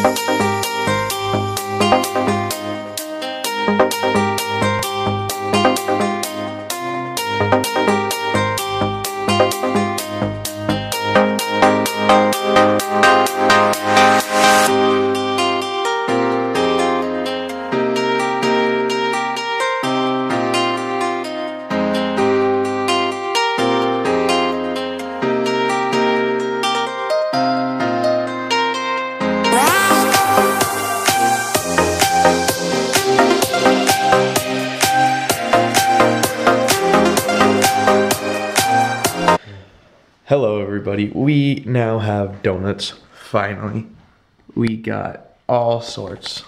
Thank Hello, everybody. We now have donuts. Finally, we got all sorts.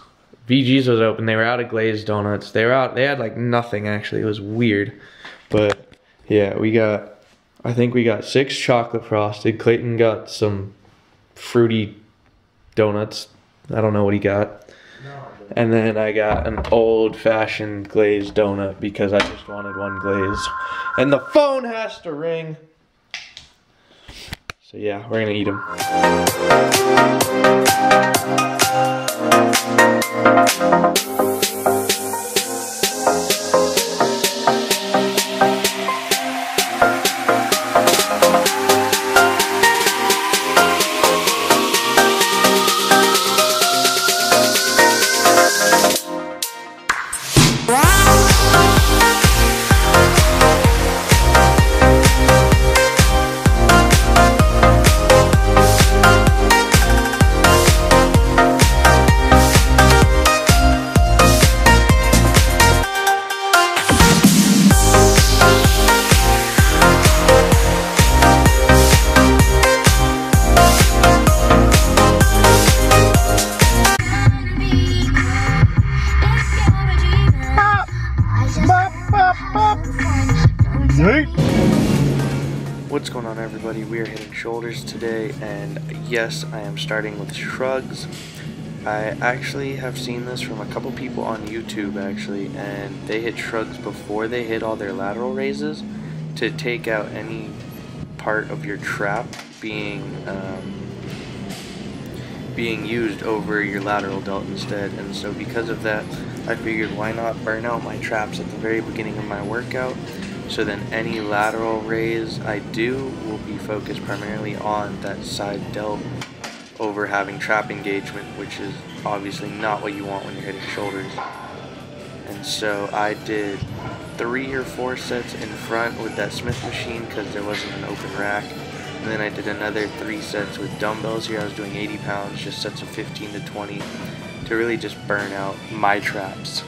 VG's was open. They were out of glazed donuts. They were out. They had like nothing actually. It was weird, but yeah, we got. I think we got six chocolate frosted. Clayton got some fruity donuts. I don't know what he got. And then I got an old fashioned glazed donut because I just wanted one glaze. And the phone has to ring. So yeah, we're gonna eat them. What's going on, everybody? We are hitting shoulders today, and yes, I am starting with shrugs. I actually have seen this from a couple people on YouTube, actually, and they hit shrugs before they hit all their lateral raises to take out any part of your trap being um, being used over your lateral delt instead. And so, because of that, I figured why not burn out my traps at the very beginning of my workout so then any lateral raise I do will be focused primarily on that side delt over having trap engagement, which is obviously not what you want when you're hitting shoulders. And so I did three or four sets in front with that Smith machine because there wasn't an open rack. And then I did another three sets with dumbbells here. I was doing 80 pounds, just sets of 15 to 20 to really just burn out my traps.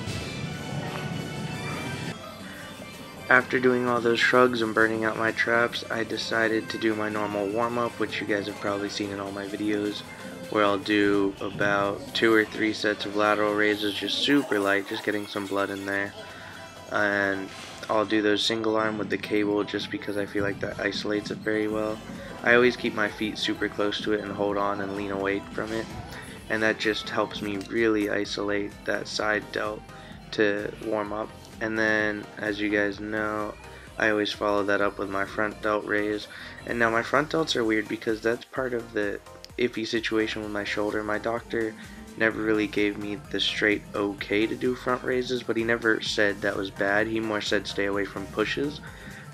After doing all those shrugs and burning out my traps, I decided to do my normal warm-up, which you guys have probably seen in all my videos, where I'll do about two or three sets of lateral raises, just super light, just getting some blood in there. And I'll do those single arm with the cable just because I feel like that isolates it very well. I always keep my feet super close to it and hold on and lean away from it. And that just helps me really isolate that side delt to warm up and then as you guys know I always follow that up with my front delt raise. And now my front delts are weird because that's part of the iffy situation with my shoulder. My doctor never really gave me the straight okay to do front raises but he never said that was bad. He more said stay away from pushes.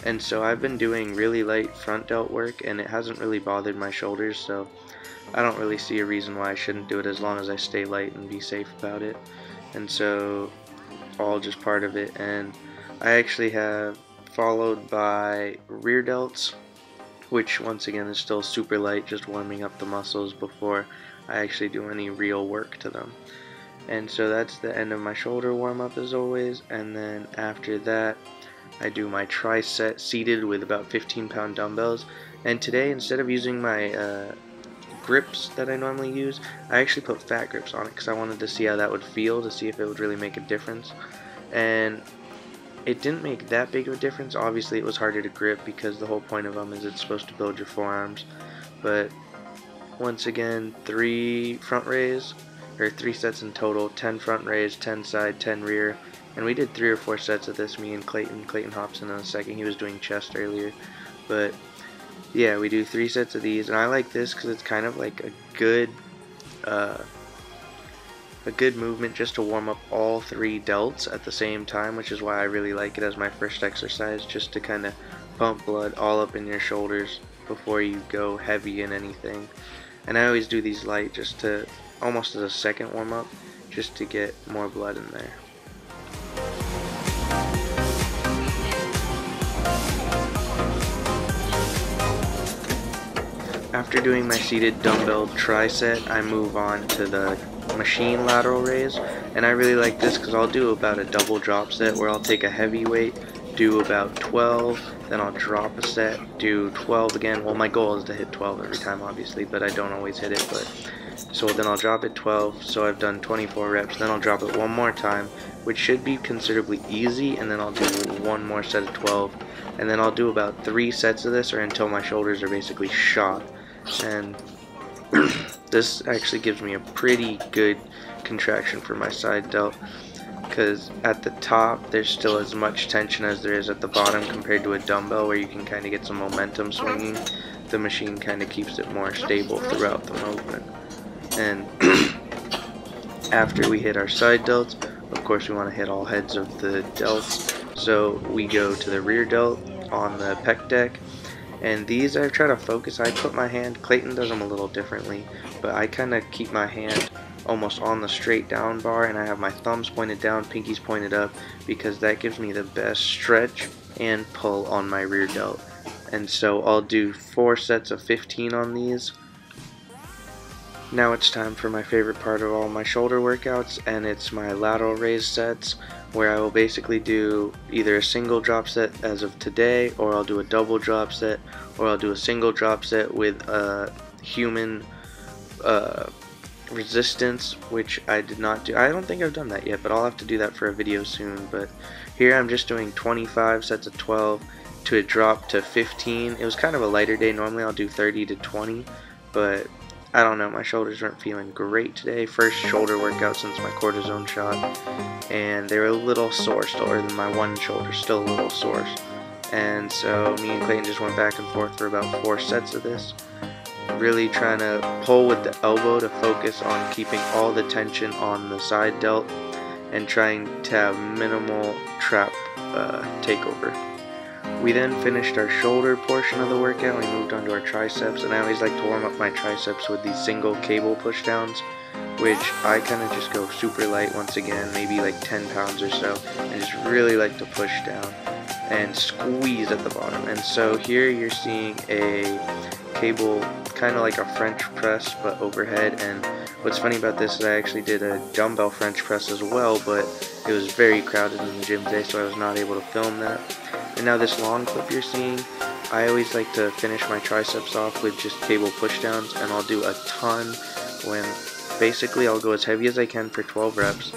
And so I've been doing really light front delt work and it hasn't really bothered my shoulders so I don't really see a reason why I shouldn't do it as long as I stay light and be safe about it. And so all just part of it and I actually have followed by rear delts which once again is still super light just warming up the muscles before I actually do any real work to them. And so that's the end of my shoulder warm up as always and then after that I do my tricep seated with about 15 pound dumbbells. And today instead of using my uh, grips that I normally use, I actually put fat grips on it because I wanted to see how that would feel to see if it would really make a difference. And it didn't make that big of a difference. Obviously, it was harder to grip because the whole point of them is it's supposed to build your forearms. But once again, three front raise, or three sets in total 10 front raise, 10 side, 10 rear. And we did three or four sets of this, me and Clayton. Clayton Hobson in a second. He was doing chest earlier. But yeah, we do three sets of these, and I like this because it's kind of like a good uh, a good movement just to warm up all three delts at the same time, which is why I really like it as my first exercise, just to kind of pump blood all up in your shoulders before you go heavy in anything. And I always do these light just to, almost as a second warm up, just to get more blood in there. After doing my seated dumbbell tricep, I move on to the machine lateral raise, and I really like this because I'll do about a double drop set where I'll take a heavy weight, do about 12, then I'll drop a set, do 12 again. Well, my goal is to hit 12 every time, obviously, but I don't always hit it. But So then I'll drop it 12, so I've done 24 reps. Then I'll drop it one more time, which should be considerably easy, and then I'll do one more set of 12. And then I'll do about three sets of this, or until my shoulders are basically shot and this actually gives me a pretty good contraction for my side delt because at the top there's still as much tension as there is at the bottom compared to a dumbbell where you can kind of get some momentum swinging. The machine kind of keeps it more stable throughout the movement. And after we hit our side delts of course we want to hit all heads of the delts. So we go to the rear delt on the pec deck and these I try to focus. I put my hand, Clayton does them a little differently, but I kind of keep my hand almost on the straight down bar and I have my thumbs pointed down, pinkies pointed up because that gives me the best stretch and pull on my rear delt. And so I'll do four sets of 15 on these. Now it's time for my favorite part of all my shoulder workouts and it's my lateral raise sets where I will basically do either a single drop set as of today or I'll do a double drop set or I'll do a single drop set with a human uh, resistance which I did not do. I don't think I've done that yet but I'll have to do that for a video soon but here I'm just doing 25 sets of 12 to a drop to 15 it was kind of a lighter day. Normally I'll do 30 to 20 but I don't know, my shoulders weren't feeling great today. First shoulder workout since my cortisone shot, and they were a little sore still, or my one shoulder still a little sore. And so me and Clayton just went back and forth for about four sets of this. Really trying to pull with the elbow to focus on keeping all the tension on the side delt and trying to have minimal trap uh, takeover. We then finished our shoulder portion of the workout. We moved on to our triceps, and I always like to warm up my triceps with these single cable pushdowns, which I kind of just go super light once again, maybe like 10 pounds or so, and just really like to push down and squeeze at the bottom. And so here you're seeing a cable, kind of like a French press, but overhead. And what's funny about this is I actually did a dumbbell French press as well, but it was very crowded in the gym today, so I was not able to film that. And now this long clip you're seeing, I always like to finish my triceps off with just cable pushdowns, and I'll do a ton when basically I'll go as heavy as I can for 12 reps,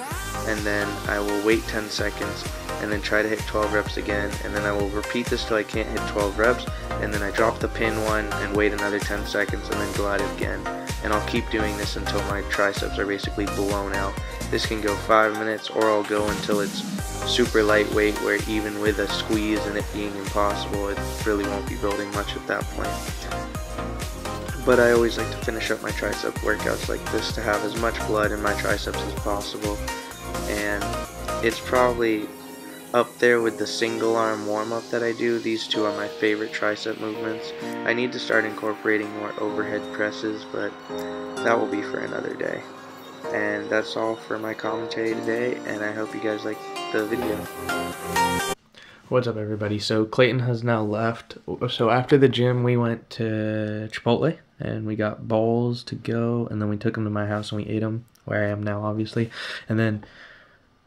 and then I will wait 10 seconds, and then try to hit 12 reps again, and then I will repeat this till I can't hit 12 reps, and then I drop the pin one and wait another 10 seconds, and then go at it again. And I'll keep doing this until my triceps are basically blown out. This can go 5 minutes, or I'll go until it's super lightweight where even with a squeeze and it being impossible, it really won't be building much at that point. But I always like to finish up my tricep workouts like this to have as much blood in my triceps as possible. And it's probably up there with the single arm warm up that I do. These two are my favorite tricep movements. I need to start incorporating more overhead presses, but that will be for another day. And that's all for my commentary today, and I hope you guys like the video. What's up, everybody? So Clayton has now left. So after the gym, we went to Chipotle, and we got bowls to go, and then we took them to my house and we ate them, where I am now, obviously. And then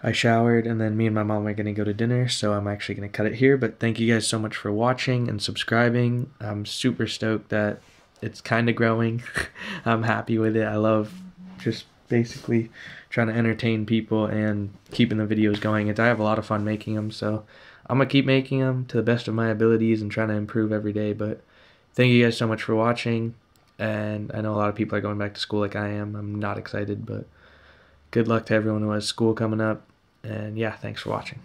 I showered, and then me and my mom are going to go to dinner, so I'm actually going to cut it here. But thank you guys so much for watching and subscribing. I'm super stoked that it's kind of growing. I'm happy with it. I love just basically trying to entertain people and keeping the videos going. And I have a lot of fun making them, so I'm gonna keep making them to the best of my abilities and trying to improve every day. But thank you guys so much for watching. And I know a lot of people are going back to school like I am. I'm not excited, but good luck to everyone who has school coming up. And yeah, thanks for watching.